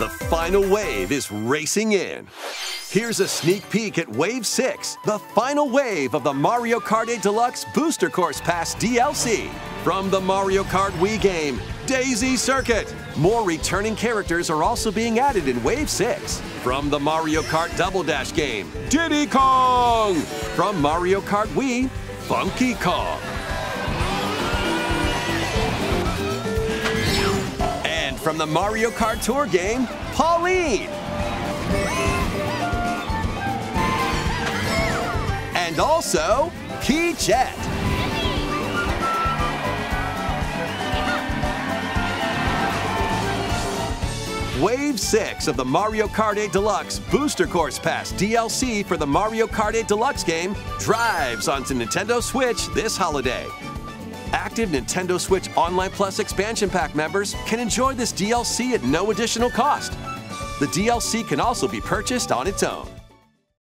The final wave is racing in. Here's a sneak peek at Wave 6, the final wave of the Mario Kart 8 Deluxe Booster Course Pass DLC. From the Mario Kart Wii game, Daisy Circuit. More returning characters are also being added in Wave 6. From the Mario Kart Double Dash game, Diddy Kong. From Mario Kart Wii, Funky Kong. From the Mario Kart Tour game, Pauline. And also, Peachette. Wave 6 of the Mario Kart 8 Deluxe Booster Course Pass DLC for the Mario Kart 8 Deluxe game drives onto Nintendo Switch this holiday. Active Nintendo Switch Online Plus expansion pack members can enjoy this DLC at no additional cost. The DLC can also be purchased on its own.